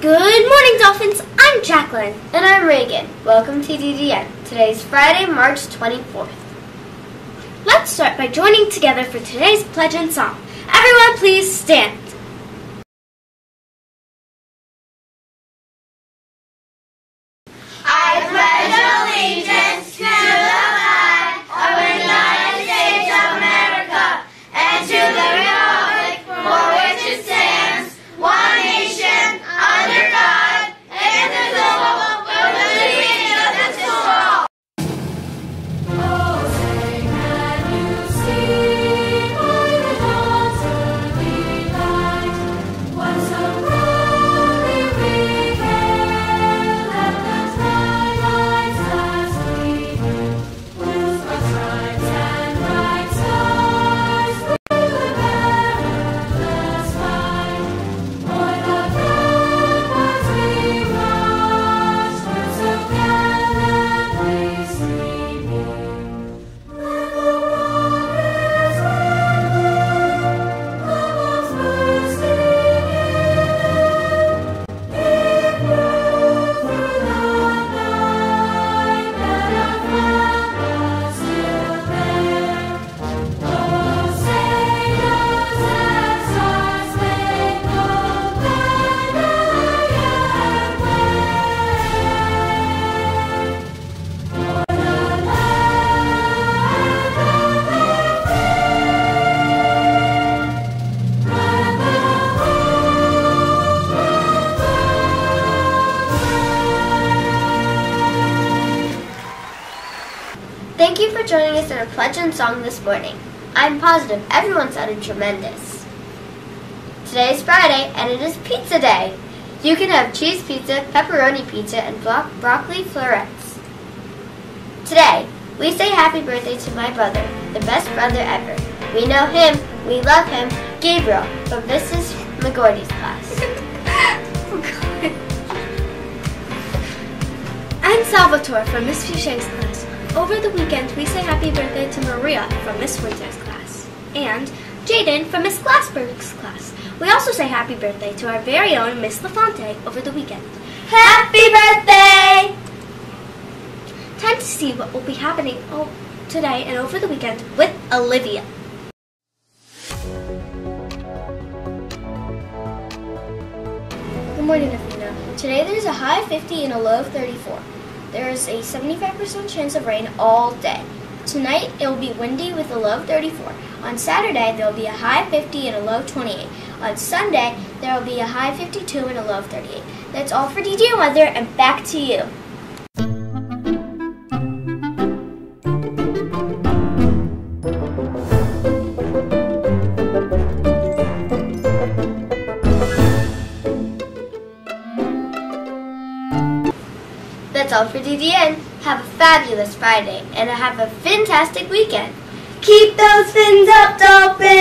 Good morning, Dolphins. I'm Jacqueline. And I'm Reagan. Welcome to DDN. Today's Friday, March 24th. Let's start by joining together for today's pledge and song. Everyone, please stand. Thank you for joining us in a pledge and song this morning. I'm positive everyone sounded tremendous. Today is Friday and it is pizza day. You can have cheese pizza, pepperoni pizza, and bro- broccoli florets. Today, we say happy birthday to my brother, the best brother ever. We know him, we love him, Gabriel, from Mrs. McGordy's class. I'm Salvatore from Miss Fouché's class. Over the weekend, we say happy birthday to Maria from Miss Winter's class. And Jaden from Miss Glassberg's class. We also say happy birthday to our very own Miss LaFonte over the weekend. Happy birthday! Time to see what will be happening today and over the weekend with Olivia. Good morning, Athena. Today there's a high of 50 and a low of 34. There is a 75% chance of rain all day. Tonight it will be windy with a low of 34. On Saturday there will be a high of 50 and a low of 28. On Sunday there will be a high of 52 and a low of 38. That's all for DJ Weather and back to you. That's all for DDN. Have a fabulous Friday and have a fantastic weekend. Keep those fins up, Dolphins!